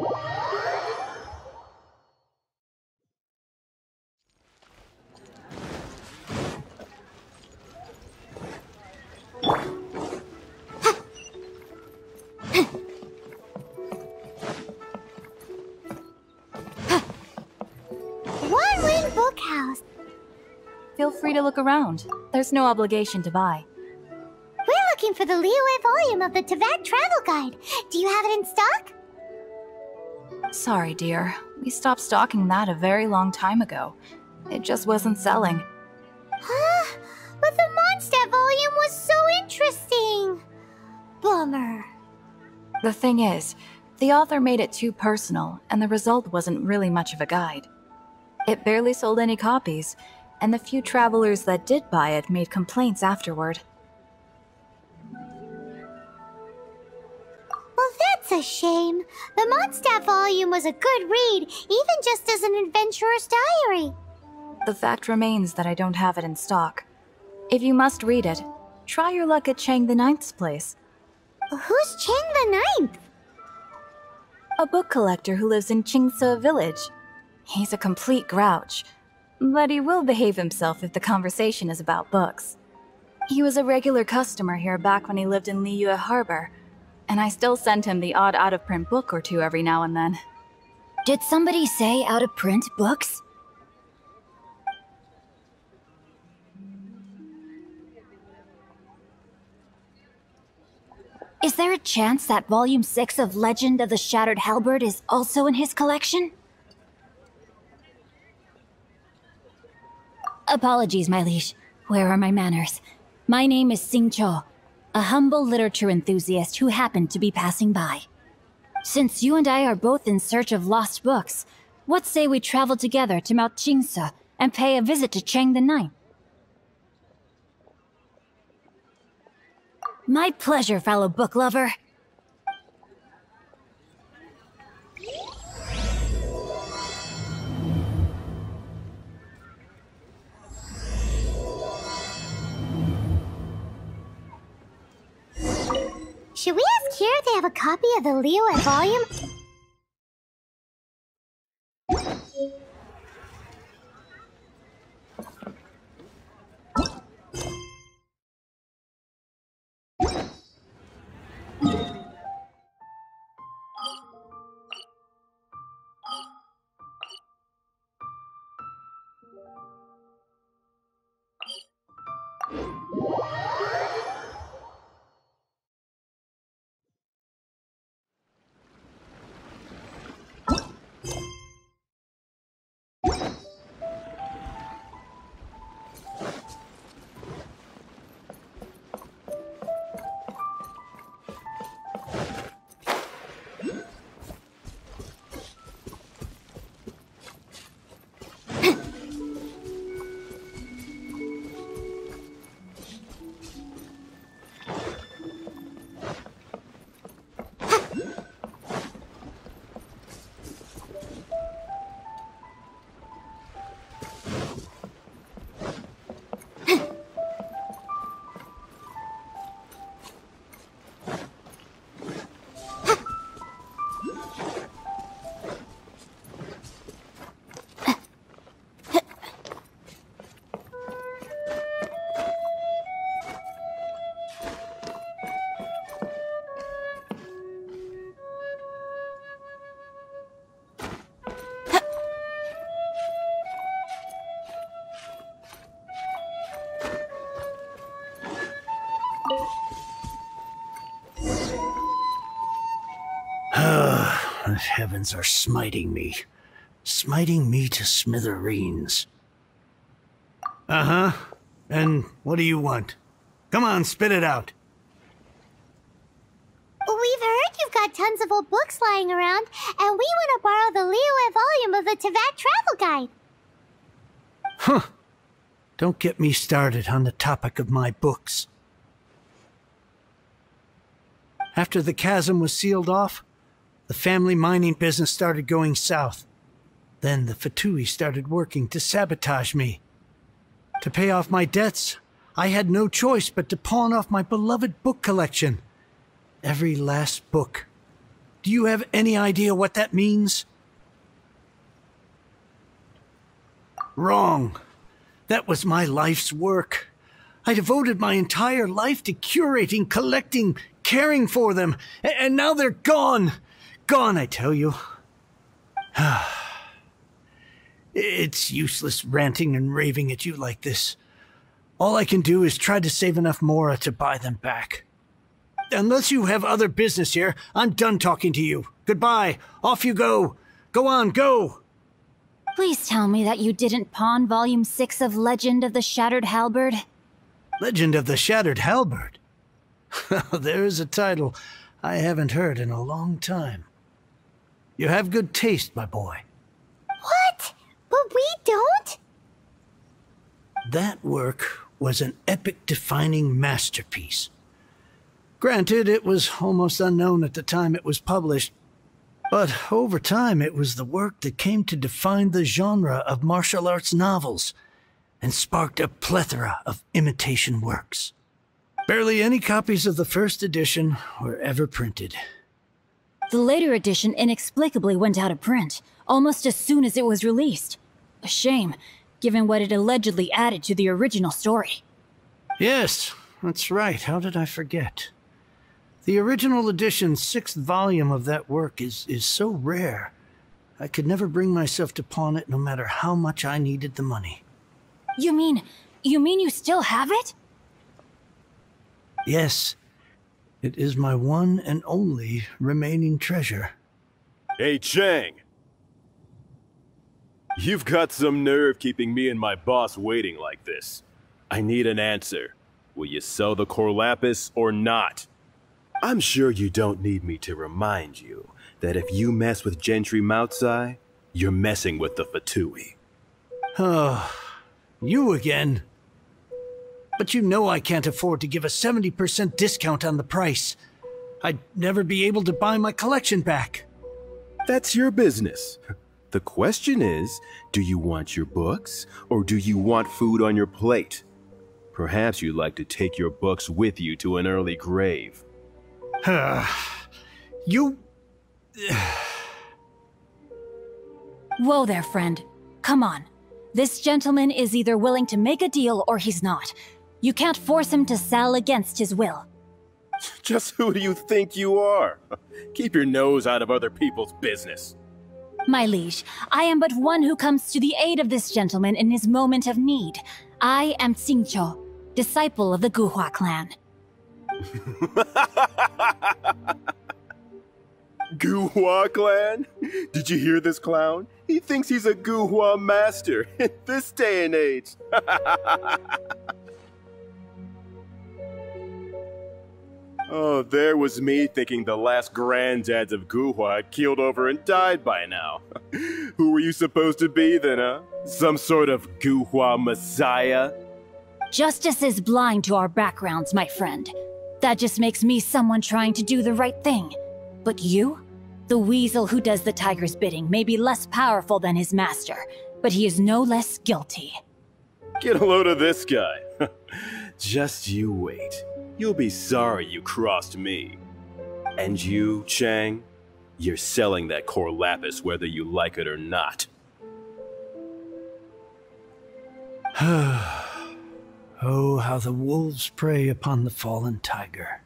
One Wing Bookhouse. Feel free to look around. There's no obligation to buy. We're looking for the Liyue volume of the Teyvat Travel Guide. Do you have it in stock? Sorry, dear. We stopped stocking that a very long time ago. It just wasn't selling. Huh? But the Mondstadt volume was so interesting. Bummer. The thing is, the author made it too personal, and the result wasn't really much of a guide. It barely sold any copies, and the few travelers that did buy it made complaints afterward. That's a shame. The Mondstadt volume was a good read, even just as an adventurer's diary. The fact remains that I don't have it in stock. If you must read it, try your luck at Chang the Ninth's place. Who's Chang the Ninth? A book collector who lives in Qingce village. He's a complete grouch, but he will behave himself if the conversation is about books. He was a regular customer here back when he lived in Liyue Harbor, and I still send him the odd out of print book or two every now and then. Did somebody say out of print books? Is there a chance that Volume 6 of Legend of the Shattered Halberd is also in his collection? Apologies, my liege. Where are my manners? My name is Xingqiu, a humble literature enthusiast who happened to be passing by. Since you and I are both in search of lost books, what say we travel together to Mount Qingce and pay a visit to Chang the Ninth? My pleasure, fellow book lover. Should we ask here if they have a copy of the Liyue volume? Heavens are smiting me. Smiting me to smithereens. Uh huh. And what do you want? Come on, spit it out. We've heard you've got tons of old books lying around, and we want to borrow the Liyue volume of the Teyvat Travel Guide. Huh. Don't get me started on the topic of my books. After the chasm was sealed off, the family mining business started going south. Then the Fatui started working to sabotage me. To pay off my debts, I had no choice but to pawn off my beloved book collection. Every last book. Do you have any idea what that means? Wrong. That was my life's work. I devoted my entire life to curating, collecting, caring for them, and now they're gone. Gone, I tell you. it's useless ranting and raving at you like this. All I can do is try to save enough Mora to buy them back. Unless you have other business here, I'm done talking to you. Goodbye. Off you go. Go on, go. Please tell me that you didn't pawn Volume 6 of Legend of the Shattered Halberd. Legend of the Shattered Halberd? There's a title I haven't heard in a long time. You have good taste, my boy. What? But we don't? That work was an epic-defining masterpiece. Granted, it was almost unknown at the time it was published, but over time it was the work that came to define the genre of martial arts novels and sparked a plethora of imitation works. Barely any copies of the first edition were ever printed. The later edition inexplicably went out of print, almost as soon as it was released. A shame, given what it allegedly added to the original story. Yes, that's right. How did I forget? The original edition's sixth volume of that work is, is so rare. I could never bring myself to pawn it no matter how much I needed the money. You mean, you mean you still have it? Yes. It is my one and only remaining treasure. Hey, Chang! You've got some nerve keeping me and my boss waiting like this. I need an answer. Will you sell the Cor Lapis or not? I'm sure you don't need me to remind you that if you mess with Gentry Moutsai, you're messing with the Fatui. Oh, you again. But you know I can't afford to give a 70% discount on the price. I'd never be able to buy my collection back. That's your business. The question is, do you want your books, or do you want food on your plate? Perhaps you'd like to take your books with you to an early grave. you... Whoa there, friend. Come on. This gentleman is either willing to make a deal or he's not. You can't force him to sell against his will. Just who do you think you are? Keep your nose out of other people's business. My liege, I am but one who comes to the aid of this gentleman in his moment of need. I am Xingqiu, disciple of the Guhua clan. Guhua clan? Did you hear this clown? He thinks he's a Guhua master in this day and age. Oh, there was me thinking the last granddads of Guhua had keeled over and died by now. Who were you supposed to be then, huh? Some sort of Guhua messiah? Justice is blind to our backgrounds, my friend. That just makes me someone trying to do the right thing. But you? The weasel who does the tiger's bidding may be less powerful than his master, but he is no less guilty. Get a load of this guy. Just you wait. You'll be sorry you crossed me. And you, Chang, you're selling that Cor Lapis whether you like it or not. oh, how the wolves prey upon the fallen tiger.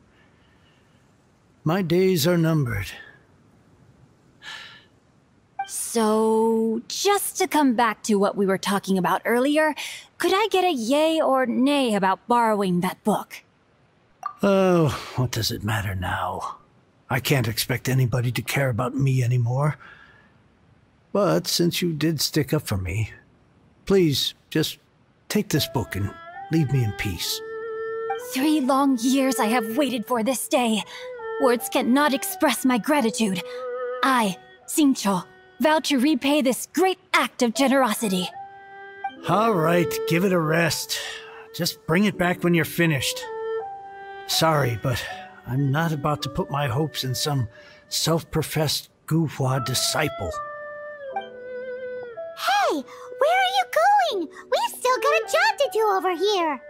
My days are numbered. So, just to come back to what we were talking about earlier, could I get a yay or nay about borrowing that book? Oh, what does it matter now? I can't expect anybody to care about me anymore. But since you did stick up for me, please just take this book and leave me in peace. Three long years I have waited for this day. Words cannot express my gratitude. I, Xingqiu, vow to repay this great act of generosity. All right, give it a rest. Just bring it back when you're finished. Sorry, but I'm not about to put my hopes in some self-professed Guhua disciple. Hey, where are you going? We've still got a job to do over here.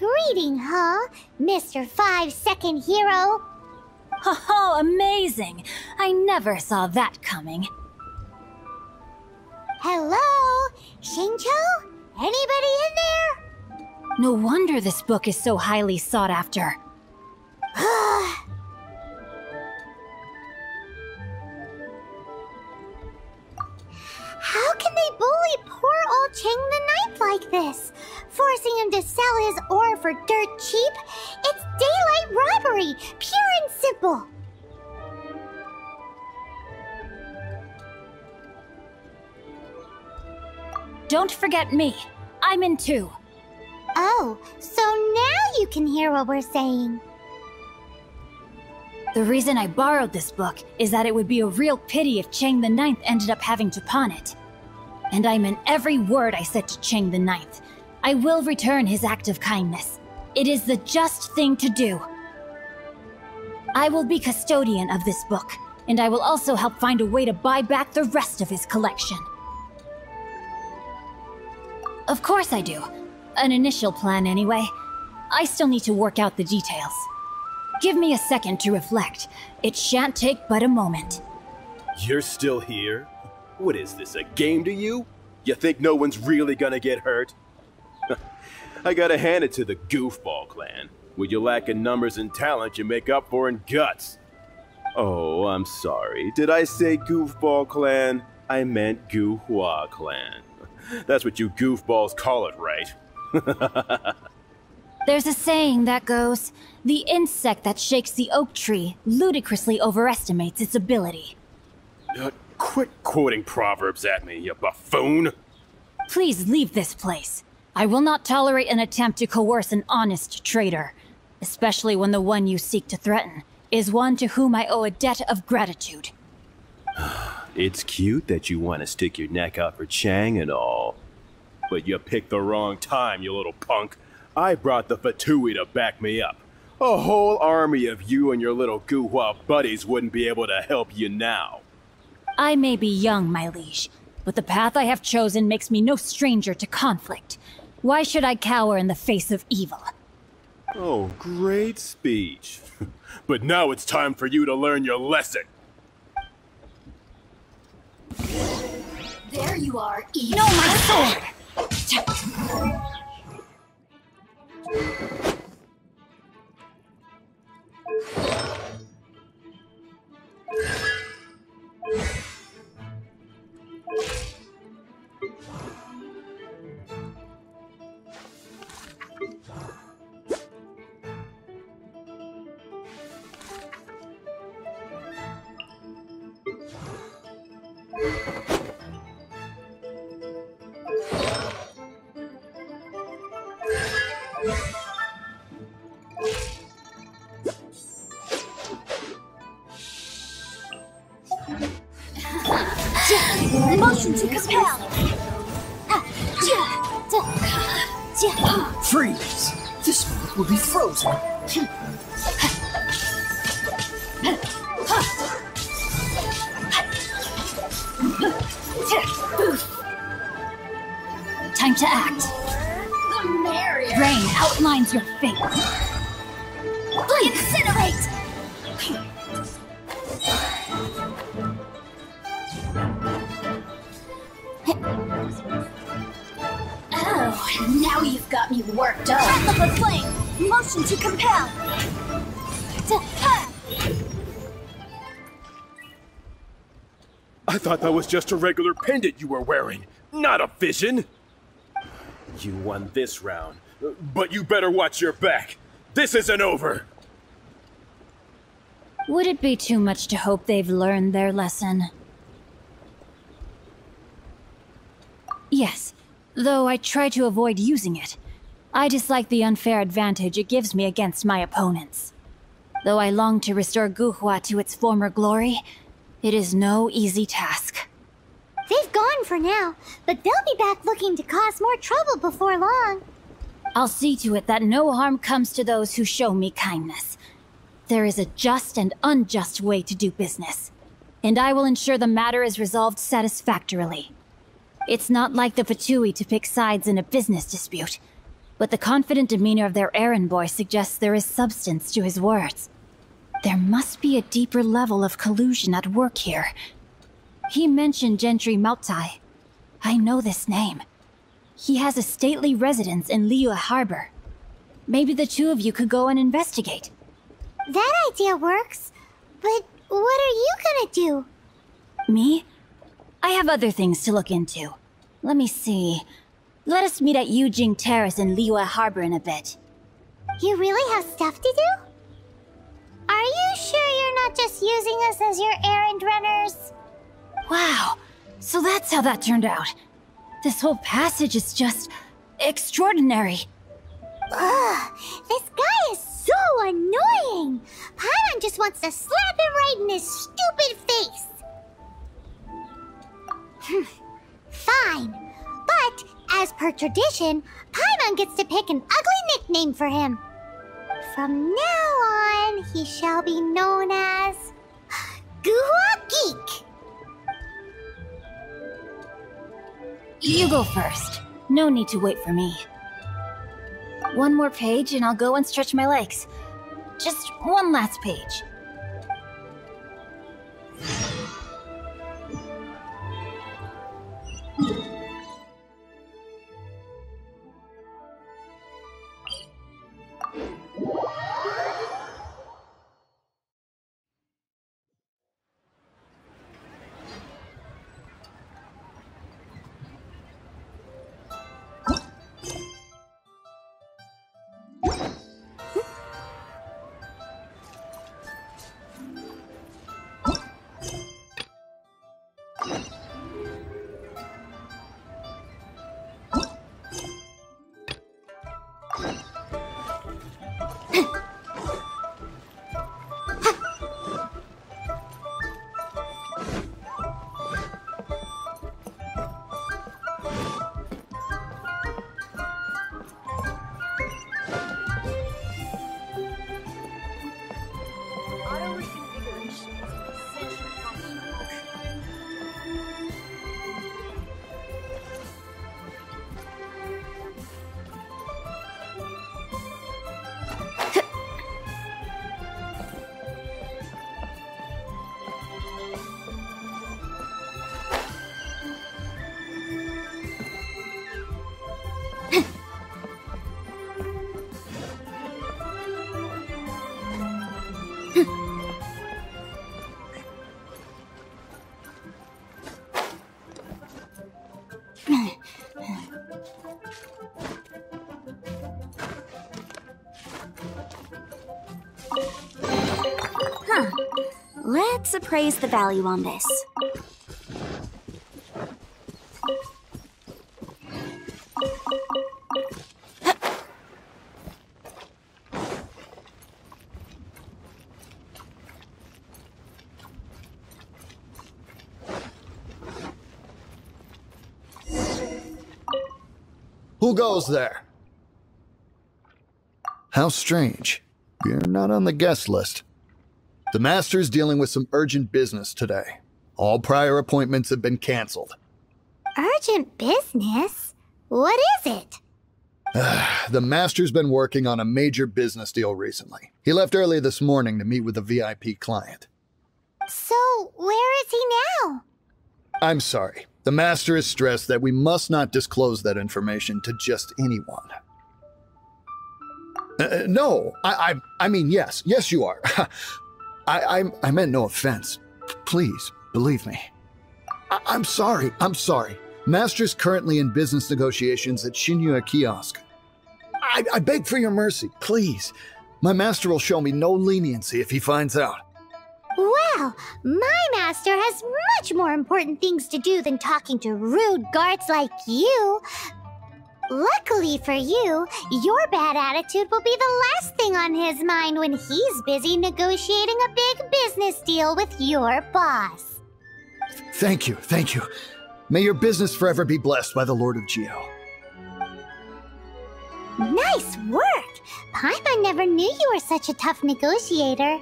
Like reading, huh? Mr. Five Second Hero? Oh, amazing! I never saw that coming. Hello? Xingqiu? Anybody in there? No wonder this book is so highly sought after. Forget me. I'm in too. Oh, so now you can hear what we're saying. The reason I borrowed this book is that it would be a real pity if Chang the Ninth ended up having to pawn it. And I meant every word I said to Chang the Ninth. I will return his act of kindness. It is the just thing to do. I will be custodian of this book, and I will also help find a way to buy back the rest of his collection. Of course I do. An initial plan, anyway. I still need to work out the details. Give me a second to reflect. It shan't take but a moment. You're still here? What is this, a game to you? You think no one's really gonna get hurt? I gotta hand it to the Goofball Clan. What you lack in numbers and talent, you make up for in guts. Oh, I'm sorry. Did I say Goofball Clan? I meant Guhua Clan. That's what you goofballs call it, right? There's a saying that goes The insect that shakes the oak tree ludicrously overestimates its ability. Uh, quit quoting proverbs at me, you buffoon! Please leave this place. I will not tolerate an attempt to coerce an honest trader, especially when the one you seek to threaten is one to whom I owe a debt of gratitude. It's cute that you want to stick your neck out for Chang and all. But you picked the wrong time, you little punk. I brought the Fatui to back me up. A whole army of you and your little Guhua buddies wouldn't be able to help you now. I may be young, my liege, but the path I have chosen makes me no stranger to conflict. Why should I cower in the face of evil? Oh, great speech. but now it's time for you to learn your lesson. There you are, evil. No, my sword! Motion to compel. Freeze! This book will be frozen. That was just a regular pendant you were wearing, not a vision. You won this round, but you better watch your back. This isn't over. Would it be too much to hope they've learned their lesson? Yes, though I try to avoid using it. I dislike the unfair advantage it gives me against my opponents. Though I long to restore Guhua to its former glory, it is no easy task. They've gone for now, but they'll be back looking to cause more trouble before long. I'll see to it that no harm comes to those who show me kindness. There is a just and unjust way to do business, and I will ensure the matter is resolved satisfactorily. It's not like the Fatui to pick sides in a business dispute. but the confident demeanor of their errand boy suggests there is substance to his words. There must be a deeper level of collusion at work here. He mentioned Gentry Moutsai. I know this name. He has a stately residence in Liyue Harbor. Maybe the two of you could go and investigate. That idea works. But what are you gonna do? Me? I have other things to look into. Let me see. Let us meet at Yujing Terrace in Liyue Harbor in a bit. You really have stuff to do? Are you sure you're not just using us as your errand runners? Wow, so that's how that turned out. This whole passage is just extraordinary. Ugh, this guy is so annoying! Paimon just wants to slap him right in his stupid face! Hmm, fine, but as per tradition, Paimon gets to pick an ugly nickname for him. From now he shall be known as Guhua Geek. You go first. No need to wait for me. One more page and I'll go and stretch my legs. Just one last page. Appraise the value on this. Who goes there? How strange. You're not on the guest list. The Master's dealing with some urgent business today. All prior appointments have been canceled. Urgent business? What is it? The Master's been working on a major business deal recently. He left early this morning to meet with a VIP client. So, where is he now? I'm sorry. The Master is stressed that we must not disclose that information to just anyone. Uh, uh, no, I, I, I mean, yes, yes, you are. I, I, I meant no offense. Please, believe me. I, I'm sorry, I'm sorry. Master's currently in business negotiations at Xinyue Kiosk. I, I beg for your mercy, please. My master will show me no leniency if he finds out. Well, my master has much more important things to do than talking to rude guards like you. Luckily for you, your bad attitude will be the last thing on his mind when he's busy negotiating a big business deal with your boss. Thank you, thank you. May your business forever be blessed by the Lord of Geo. Nice work! Paimon never knew you were such a tough negotiator.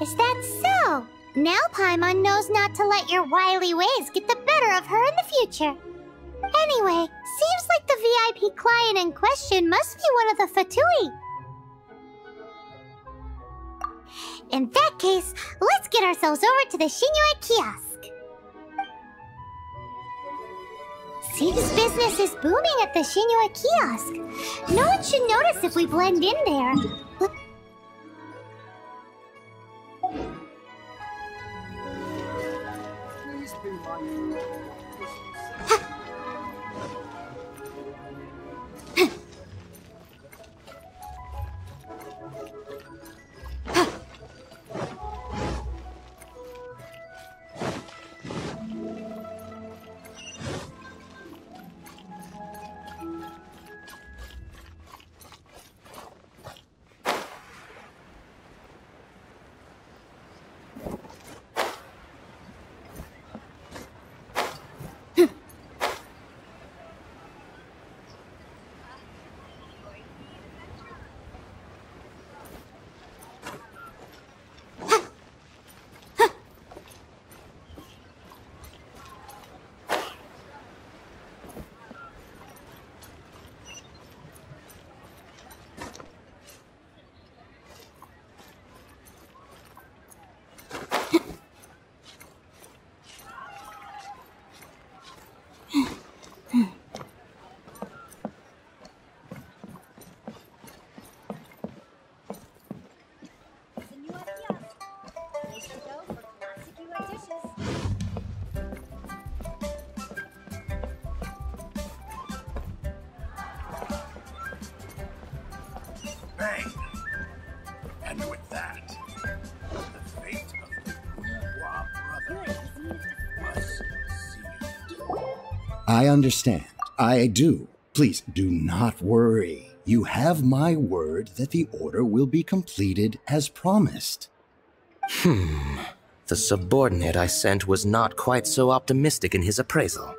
Is that so? Now Paimon knows not to let your wily ways get the better of her in the future. Anyway, seems like the VIP client in question must be one of the Fatui. In that case, let's get ourselves over to the Xinyue kiosk. Seems business is booming at the Xinyue kiosk. No one should notice if we blend in there. Bang! I understand. I do. Please do not worry. You have my word that the order will be completed as promised. Hmm. The subordinate I sent was not quite so optimistic in his appraisal.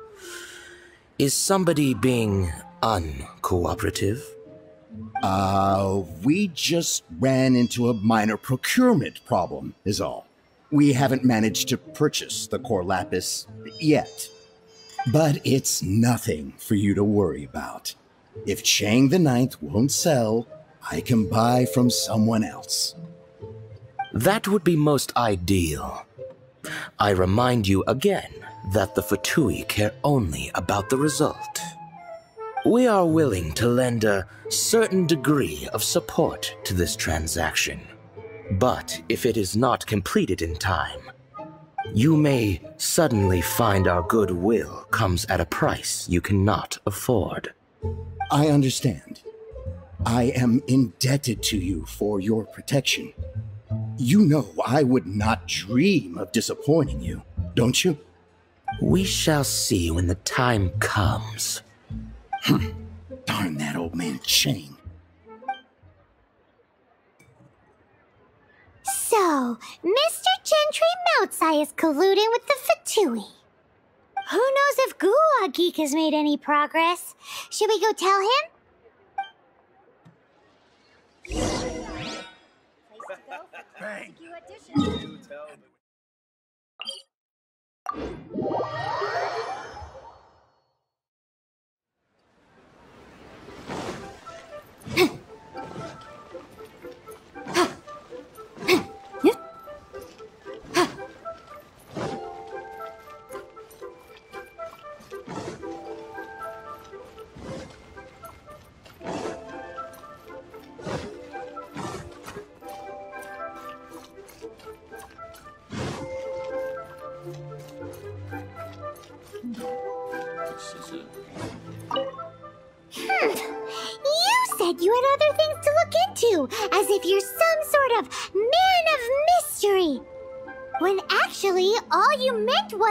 Is somebody being uncooperative? Uh, we just ran into a minor procurement problem, is all. We haven't managed to purchase the Cor Lapis yet. But it's nothing for you to worry about. If Chang the Ninth won't sell, I can buy from someone else. That would be most ideal. I remind you again that the Fatui care only about the result. We are willing to lend a certain degree of support to this transaction. But if it is not completed in time, you may suddenly find our goodwill comes at a price you cannot afford. I understand. I am indebted to you for your protection. You know I would not dream of disappointing you, don't you? We shall see when the time comes. Hmm. Darn that old man Chang. So, Mr. Gentry Moutsai is colluding with the Fatui. Who knows if Guhua Geek has made any progress? Should we go tell him?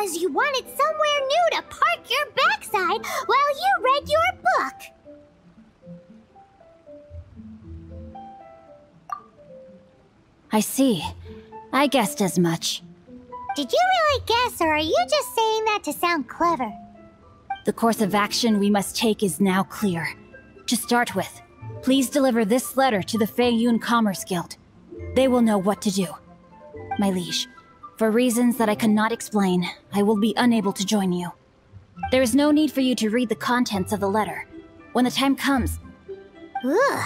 Was you wanted somewhere new to park your backside while you read your book. I see. I guessed as much. Did you really guess, or are you just saying that to sound clever? The course of action we must take is now clear. To start with, please deliver this letter to the Feiyun Commerce Guild. They will know what to do. My liege, for reasons that I cannot explain, I will be unable to join you. There is no need for you to read the contents of the letter. When the time comes, Ugh,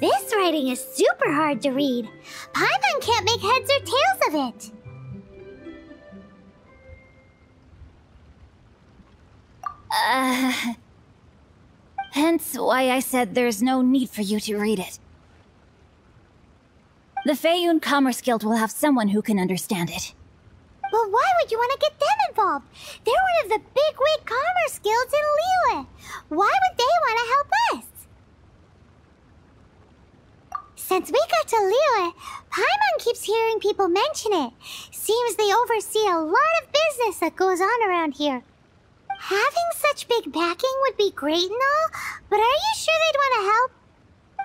this writing is super hard to read. Paimon can't make heads or tails of it. uh, hence why I said there's no need for you to read it. The Feiyun Commerce Guild will have someone who can understand it. But why would you want to get them involved? They're one of the big bigwig commerce guilds in Liyue. Why would they want to help us? Since we got to Liyue, Paimon keeps hearing people mention it. Seems they oversee a lot of business that goes on around here. Having such big backing would be great and all, but are you sure they'd want to help?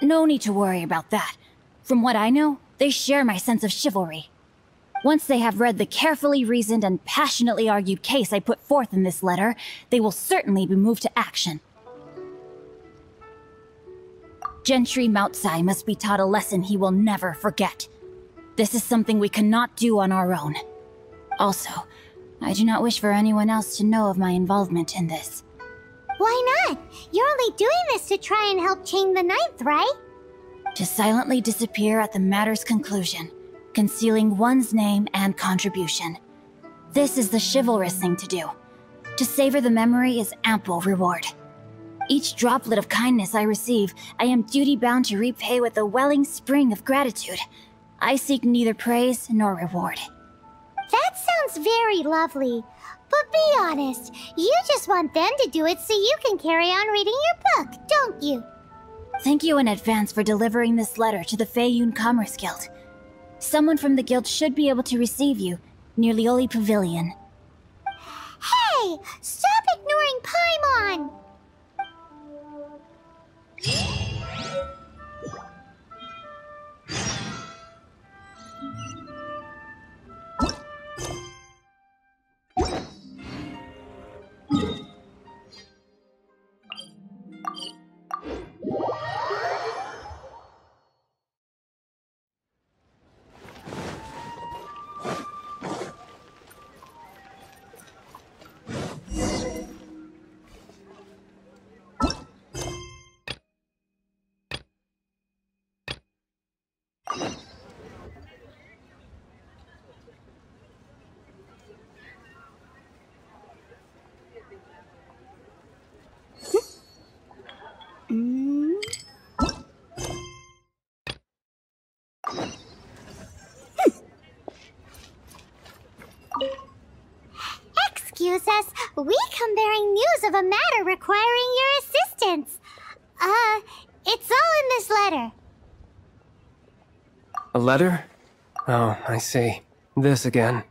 No need to worry about that. From what I know, they share my sense of chivalry. Once they have read the carefully reasoned and passionately argued case I put forth in this letter, they will certainly be moved to action. Gentry Moutsai must be taught a lesson he will never forget. This is something we cannot do on our own. Also, I do not wish for anyone else to know of my involvement in this. Why not? You're only doing this to try and help Chang the Ninth, right? To silently disappear at the matter's conclusion, concealing one's name and contribution. This is the chivalrous thing to do. To savor the memory is ample reward. Each droplet of kindness I receive, I am duty bound to repay with a welling spring of gratitude. I seek neither praise nor reward. That sounds very lovely. But be honest, you just want them to do it so you can carry on reading your book, don't you? Thank you in advance for delivering this letter to the Feiyun Commerce Guild. Someone from the guild should be able to receive you near Liuli Pavilion. Hey! Stop ignoring Paimon! Excuse we come bearing news of a matter requiring your assistance. Uh, it's all in this letter. A letter? Oh, I see. This again.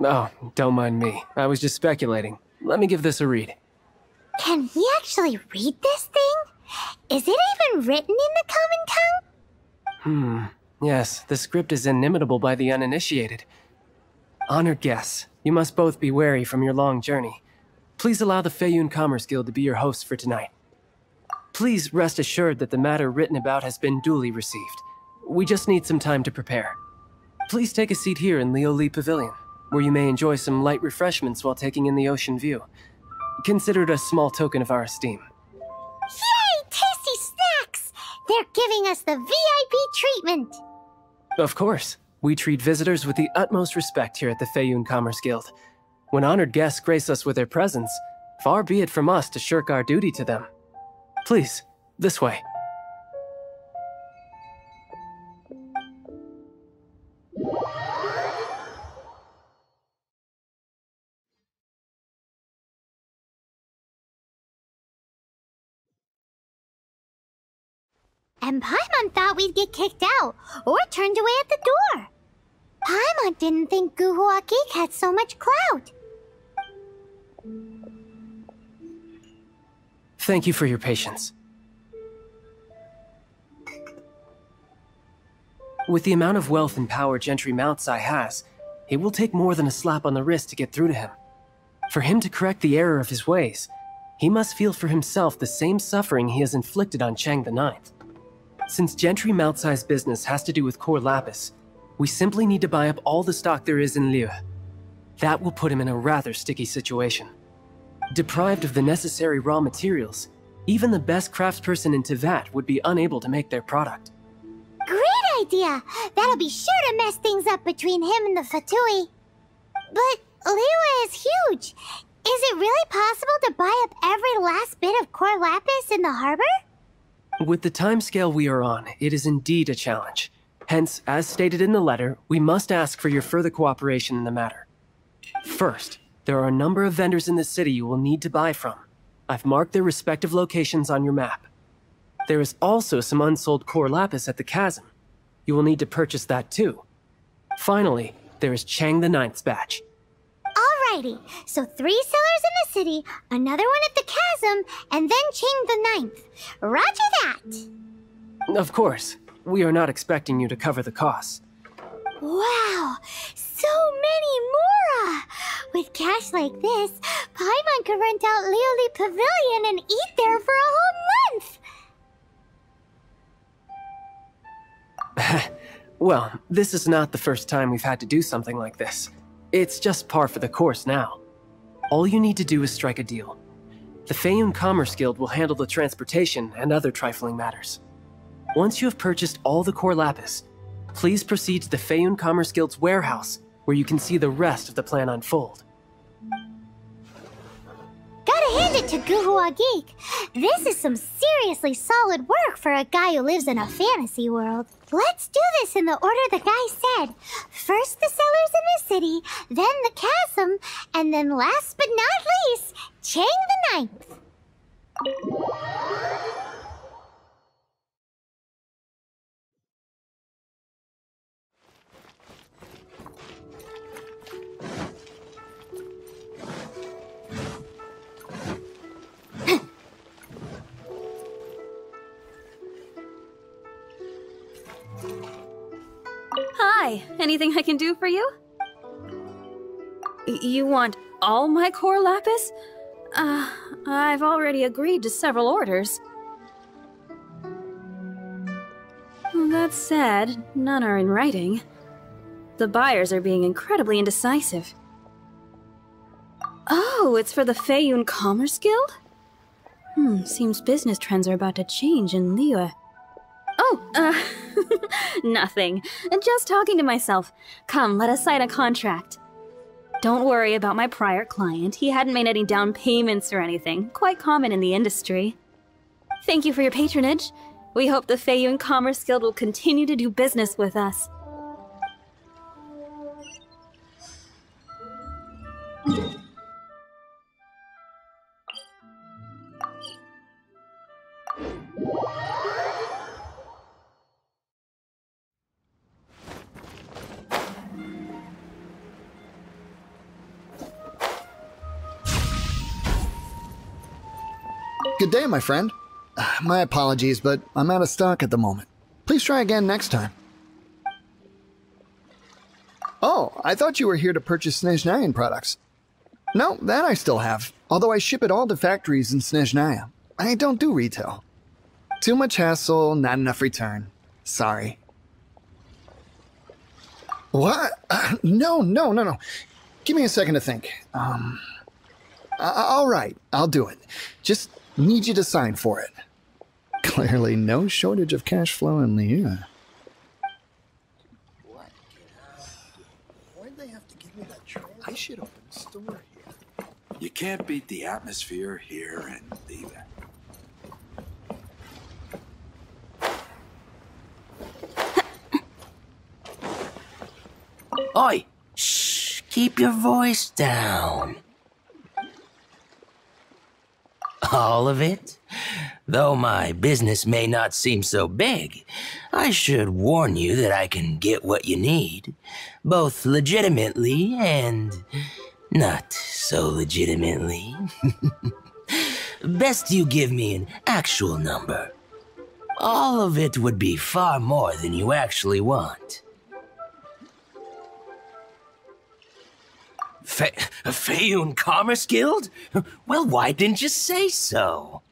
Oh, don't mind me. I was just speculating. Let me give this a read. Can we actually read this thing? Is it even written in the common tongue? Hmm. Yes, the script is inimitable by the uninitiated. Honored guests, you must both be wary from your long journey. Please allow the Feiyun Commerce Guild to be your hosts for tonight. Please rest assured that the matter written about has been duly received. We just need some time to prepare. Please take a seat here in Liuli Pavilion, where you may enjoy some light refreshments while taking in the ocean view. Consider it a small token of our esteem. Yay! Tasty snacks! They're giving us the VIP treatment! Of course. We treat visitors with the utmost respect here at the Feiyun Commerce Guild. When honored guests grace us with their presence, far be it from us to shirk our duty to them. Please, this way. And Paimon thought we'd get kicked out or turned away at the door. Paimon didn't think Guhua Geek had so much clout. Thank you for your patience. With the amount of wealth and power Gentry Moutsai has, it will take more than a slap on the wrist to get through to him. For him to correct the error of his ways, he must feel for himself the same suffering he has inflicted on Chang the Ninth. Since Gentry Moutsai's business has to do with Cor Lapis, we simply need to buy up all the stock there is in Liyue. That will put him in a rather sticky situation. Deprived of the necessary raw materials, even the best craftsperson in Teyvat would be unable to make their product. Great idea! That'll be sure to mess things up between him and the Fatui. But Liyue is huge. Is it really possible to buy up every last bit of Cor Lapis in the harbor? With the timescale we are on, it is indeed a challenge. Hence, as stated in the letter, we must ask for your further cooperation in the matter. First, there are a number of vendors in the city you will need to buy from. I've marked their respective locations on your map. There is also some unsold Cor Lapis at the chasm. You will need to purchase that too. Finally, there is Chang the Ninth's batch. Alrighty, so three sellers in the city, another one at the chasm, and then Chang the Ninth. Roger that! Of course, we are not expecting you to cover the costs. Wow, so many mora! With cash like this, Paimon could rent out Liuli Pavilion and eat there for a whole month! well, this is not the first time we've had to do something like this. It's just par for the course now. All you need to do is strike a deal. The Feiyun Commerce Guild will handle the transportation and other trifling matters. Once you have purchased all the Cor Lapis, please proceed to the Feiyun Commerce Guild's warehouse, where you can see the rest of the plan unfold. Gotta hand it to Guhua Geek. This is some seriously solid work for a guy who lives in a fantasy world. Let's do this in the order the guy said. First the sellers in the city, then the chasm, and then last but not least, Chang the Ninth. Hi, anything I can do for you? You want all my Cor Lapis? Uh, I've already agreed to several orders. That said, none are in writing. The buyers are being incredibly indecisive. Oh, it's for the Feiyun Commerce Guild? Hmm, seems business trends are about to change in Liyue. Oh, uh, nothing. Just talking to myself. Come, let us sign a contract. Don't worry about my prior client. He hadn't made any down payments or anything. Quite common in the industry. Thank you for your patronage. We hope the Feiyun Commerce Guild will continue to do business with us. Good day, my friend. Uh, My apologies, but I'm out of stock at the moment. Please try again next time. Oh, I thought you were here to purchase Snezhnayan products. No, that I still have, although I ship it all to factories in Snezhnaya. I don't do retail. Too much hassle, not enough return. Sorry. What? Uh, no, no, no, no. Give me a second to think. Um, all right, I'll do it. Just need you to sign for it. Clearly, no shortage of cash flow in Liyue. What? Why'd they have to give me that trail? I should open a store here. You can't beat the atmosphere here in Thiva. Oi! Shh! Keep your voice down. All of it? Though my business may not seem so big, I should warn you that I can get what you need, both legitimately and not so legitimately. Best you give me an actual number. All of it would be far more than you actually want. Fe- Feiyun Commerce Guild? Well, why didn't you say so?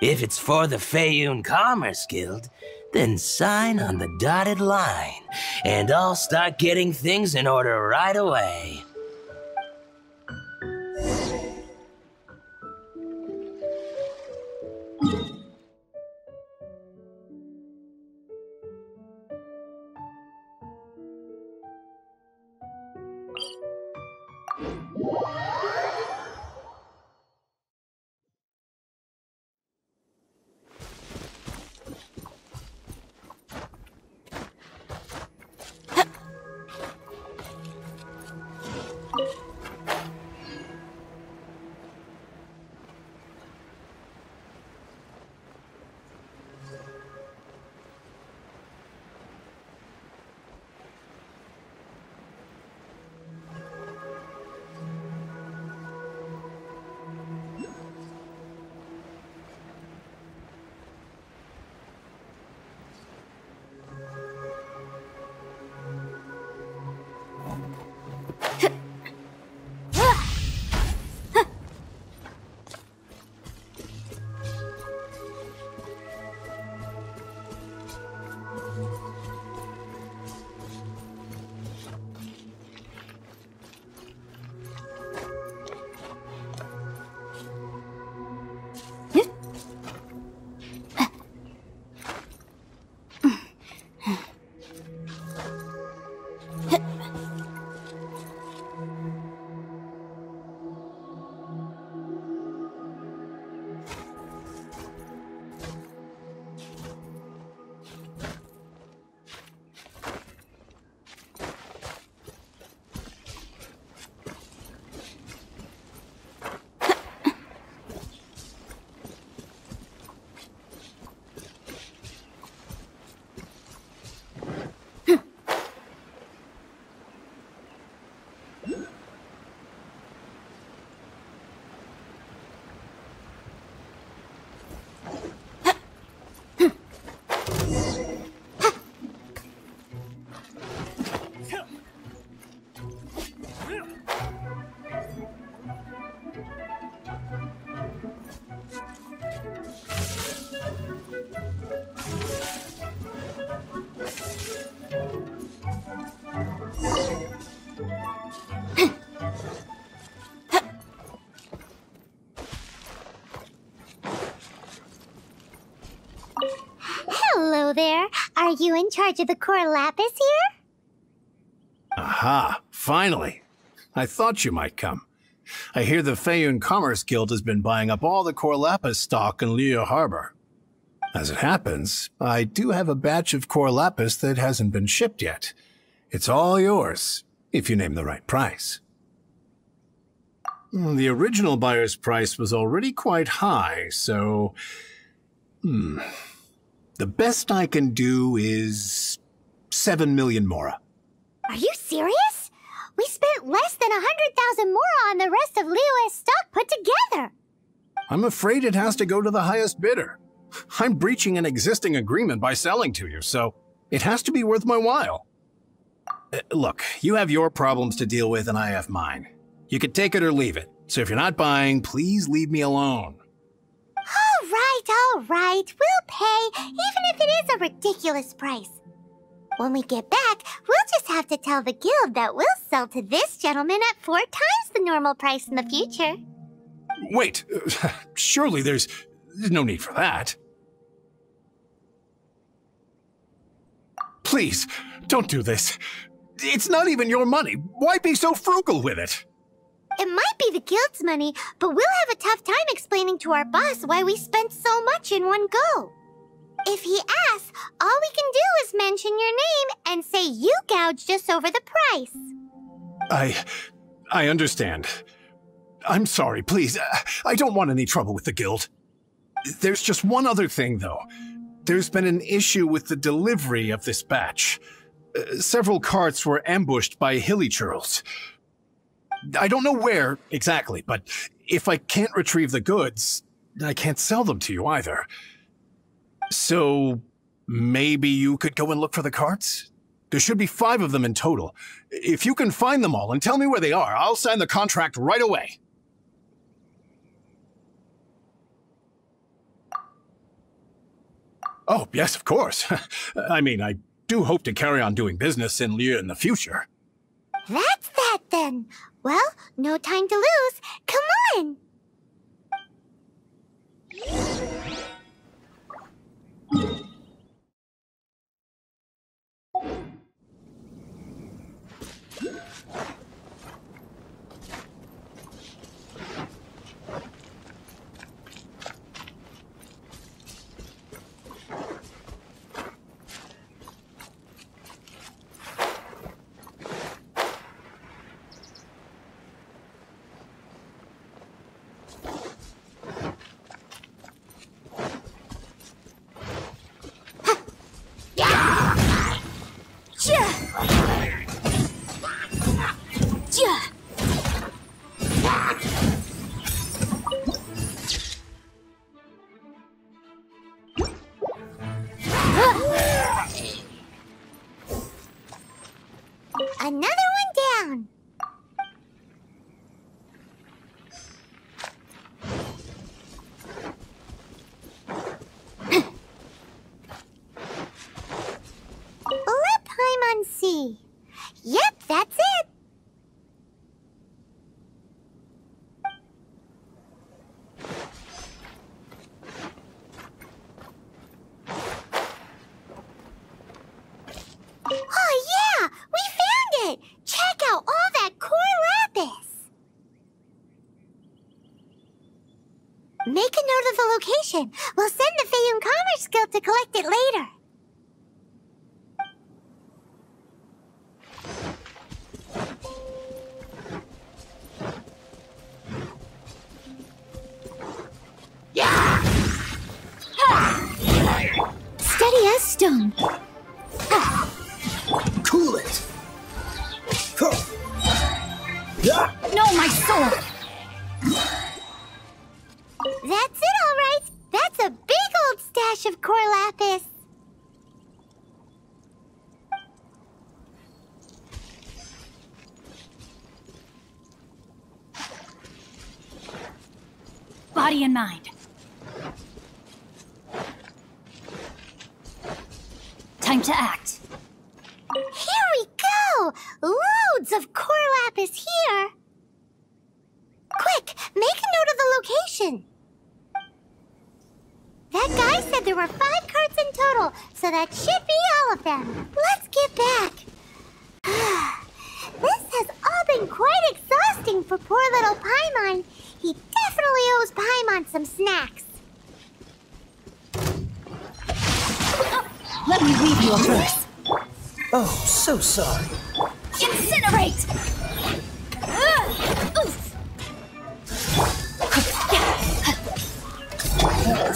If it's for the Feiyun Commerce Guild, then sign on the dotted line, and I'll start getting things in order right away. In charge of the Cor Lapis here? Aha, finally. I thought you might come. I hear the Feiyun Commerce Guild has been buying up all the Cor Lapis stock in Liyue Harbor. As it happens, I do have a batch of Cor Lapis that hasn't been shipped yet. It's all yours, if you name the right price. The original buyer's price was already quite high, so... Hmm. The best I can do is... seven million mora. Are you serious? We spent less than a hundred thousand mora on the rest of Liyue's stock put together. I'm afraid it has to go to the highest bidder. I'm breaching an existing agreement by selling to you, so it has to be worth my while. Uh, look, you have your problems to deal with and I have mine. You can take it or leave it, so if you're not buying, please leave me alone. All right. We'll pay, even if it is a ridiculous price. When we get back, we'll just have to tell the guild that we'll sell to this gentleman at four times the normal price in the future. Wait, surely there's no need for that. Please, don't do this. It's not even your money. Why be so frugal with it? It might be the guild's money, but we'll have a tough time explaining to our boss why we spent so much in one go. If he asks, all we can do is mention your name and say you gouged us over the price. I... I understand. I'm sorry, please. I don't want any trouble with the guild. There's just one other thing, though. There's been an issue with the delivery of this batch. Uh, several carts were ambushed by hilichurls. I don't know where exactly, but if I can't retrieve the goods, I can't sell them to you either. So maybe you could go and look for the carts? There should be five of them in total. If you can find them all and tell me where they are, I'll sign the contract right away. Oh, yes, of course. I mean, I do hope to carry on doing business in Liyue in the future. That's that then. Well, no time to lose. Come on! Location. We'll send the Feiyun Commerce Guild to collect it later. Stash of Cor Lapis. Body and mind. Time to act. Here we go! Loads of Cor Lapis here. Quick, make a note of the location. That guy said there were five carts in total, so that should be all of them. Let's get back. this has all been quite exhausting for poor little Paimon. He definitely owes Paimon some snacks. Let me read you a verse. Oh, so sorry. Incinerate!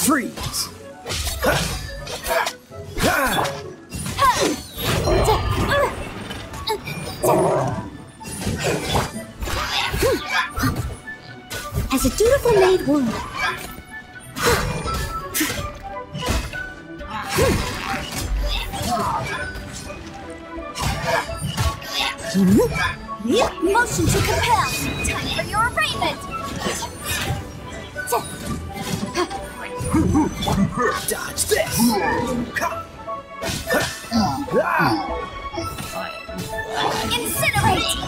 Freeze. Maid would. Motion to compel! Time for your arraignment! Dodge this. Incinerate!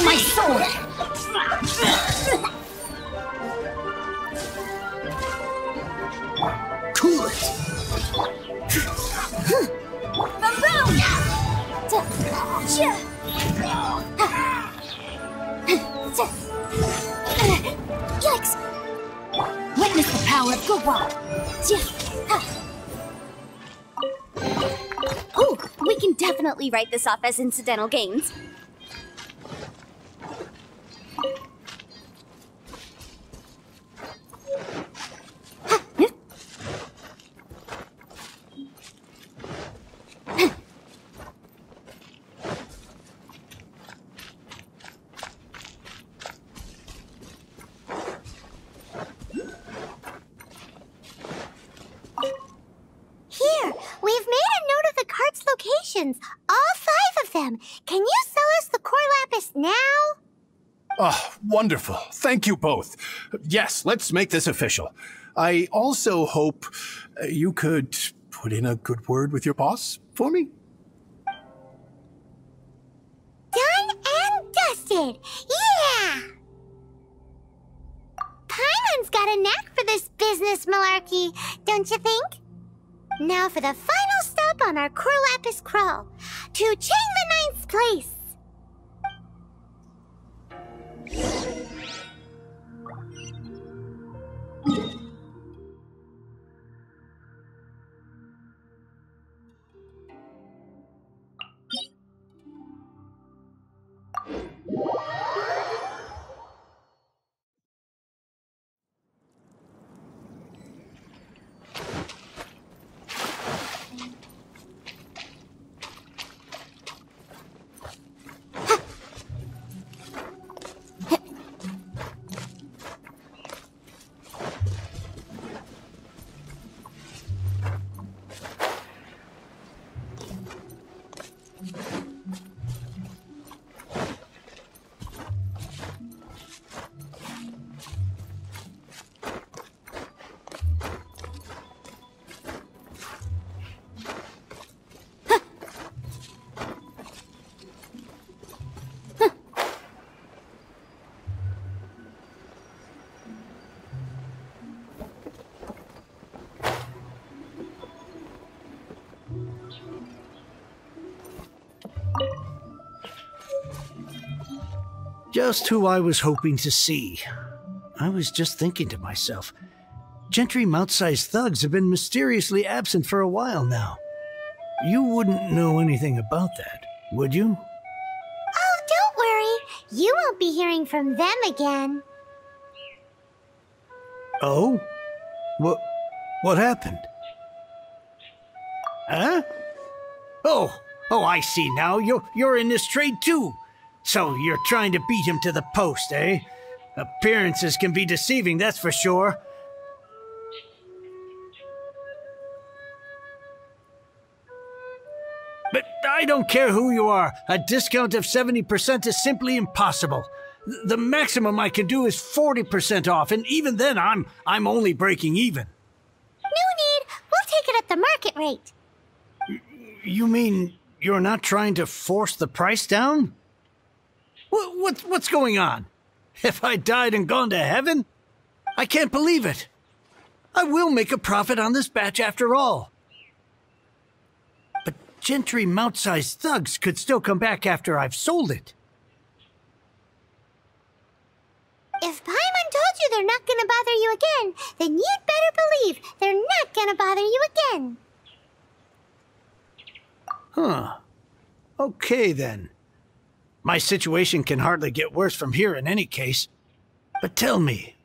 No, my sword! Cool it. Yikes! Witness the power of Guhua! Oh, we can definitely write this off as incidental gains. Here, we've made a note of the cart's locations. All five of them. Can you sell us the Cor Lapis now? Oh, wonderful. Thank you both. Yes, let's make this official. I also hope uh, you could put in a good word with your boss for me. Done and dusted. Yeah! Paimon's got a knack for this business malarkey, don't you think? Now for the final stop on our Cor Lapis crawl to Chang the Ninth's place. Just who I was hoping to see. I was just thinking to myself, Gentry Moutsai's thugs have been mysteriously absent for a while now. You wouldn't know anything about that, would you? Oh, don't worry. You won't be hearing from them again. Oh? What what happened? Huh? Oh, oh, I see now. You're you're in this trade too. So you're trying to beat him to the post, eh? Appearances can be deceiving, that's for sure. But I don't care who you are. A discount of 70% is simply impossible. The maximum I can do is 40% off, and even then I'm I'm only breaking even. No need. We'll take it at the market rate. You mean you're not trying to force the price down? What, what, what's going on? Have I died and gone to heaven? I can't believe it. I will make a profit on this batch after all. But Gentry Moutsai's thugs could still come back after I've sold it. If Paimon told you they're not gonna bother you again, then you'd better believe they're not gonna bother you again. Huh. Okay then. My situation can hardly get worse from here in any case. But tell me,